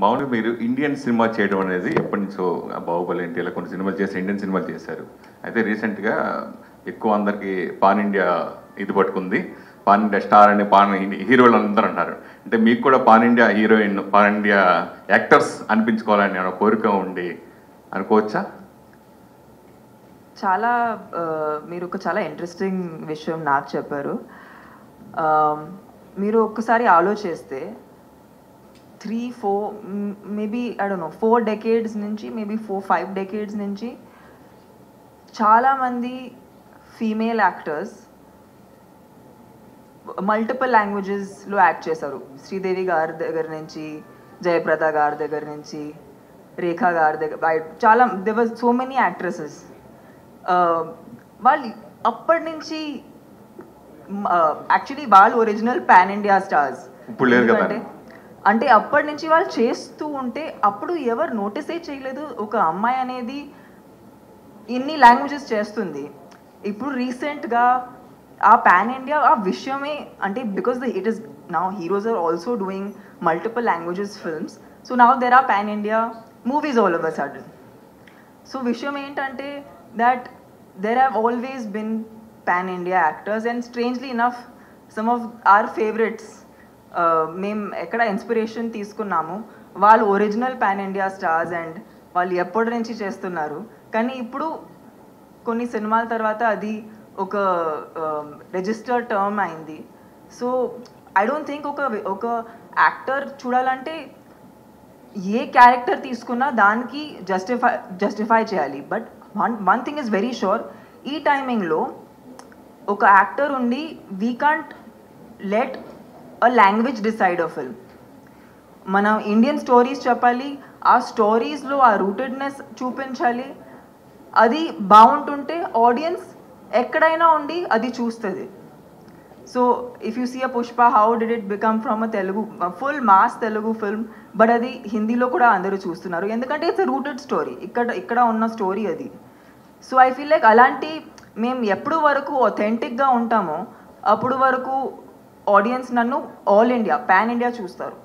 మామూలుగా మీరు Indian cinema చేయడం అనేది ఎప్పటి నుంచో బాహుబలి ఏంటి ఇలా కొన్ని సినిమాలు చేసి ఇండియన్ సినిమాలు చేశారు. అయితే రీసెంట్గా ఎక్కువ అందరికి పాన్ ఇండియా ఇది పట్టుకుంది. పాన్ ఇండియా స్టార్ అని పాన్ హీరోలు అందరూ అంటారు. అంటే మీకు కూడా pan India heroine pan India actors అనిపించుకోవాలని ఒక కోరిక ఉండి అనుకోవచ్చా? చాలా మీరు ఒక చాలా ఇంట్రెస్టింగ్ విషయం నాకు చెప్పారు. మీరు ఒక్కసారి ఆలోచిస్తే three four maybe I don't know four decades నుంచి మేబీ ఫోర్ ఫైవ్ డెకేడ్స్ నుంచి చాలామంది ఫీమేల్ యాక్టర్స్ మల్టిపుల్ లాంగ్వేజెస్లో యాక్ట్ చేశారు. శ్రీదేవి గారి దగ్గర నుంచి జయప్రద గారి దగ్గర నుంచి రేఖా గారి దగ్గర చాలా దేవర్ సో మెనీ యాక్ట్రెసెస్ వాళ్ళు అప్పటి నుంచి యాక్చువల్లీ వాళ్ళు ఒరిజినల్ పాన్ ఇండియా స్టార్స్ ఇప్పుడు లేరు కదా. అంటే అప్పటి నుంచి వాళ్ళు చేస్తూ ఉంటే అప్పుడు ఎవరు నోటీసే చేయలేదు. ఒక అమ్మాయి అనేది ఇన్ని లాంగ్వేజెస్ చేస్తుంది. ఇప్పుడు రీసెంట్గా ఆ పాన్ ఇండియా ఆ విషయమే అంటే because the it is now heroes are also doing multiple languages films so now there are pan India movies all over sudden so విషయం ఏంటంటే that there have always been pan India actors and strangely enough some of our favourites మేము ఎక్కడ inspiration తీసుకున్నాము. వాళ్ళు original pan India stars and వాళ్ళు ఎప్పటి నుంచి చేస్తున్నారు. కానీ ఇప్పుడు కొన్ని సినిమాల తర్వాత అది ఒక రిజిస్టర్డ్ టర్మ్ అయింది. సో ఐ డోంట్ థింక్ ఒక ఒక యాక్టర్ చూడాలంటే ఏ క్యారెక్టర్ తీసుకున్నా దానికి జస్టిఫై జస్టిఫై చేయాలి. But one one thing is very sure ఈ టైమింగ్లో ఒక యాక్టర్ ఉండి we can't let a language decide a film మనం ఇండియన్ స్టోరీస్ చెప్పాలి ఆ స్టోరీస్లో ఆ రూటెడ్నెస్ చూపించాలి. అది బాగుంటుంటే ఆడియన్స్ ఎక్కడైనా ఉండి అది చూస్తుంది. So if you see a Pushpa how did it become from a Telugu full mass Telugu film but అది హిందీలో కూడా అందరూ చూస్తున్నారు. ఎందుకంటే ఇట్స్ రూటెడ్ స్టోరీ ఇక్కడ ఇక్కడ ఉన్న స్టోరీ అది. సో ఐ ఫీల్ లైక్ అలాంటి మేము ఎప్పుడు వరకు ఒథెంటిక్గా ఉంటామో అప్పుడు వరకు ఆడియన్స్ నన్ను ఆల్ ఇండియా పాన్ ఇండియా చూస్తారు.